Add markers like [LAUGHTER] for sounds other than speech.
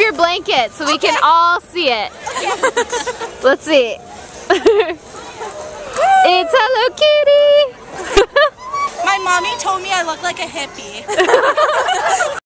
your blanket so we can all see it. Let's see. [LAUGHS] it's Hello Kitty. My mommy told me I look like a hippie. [LAUGHS]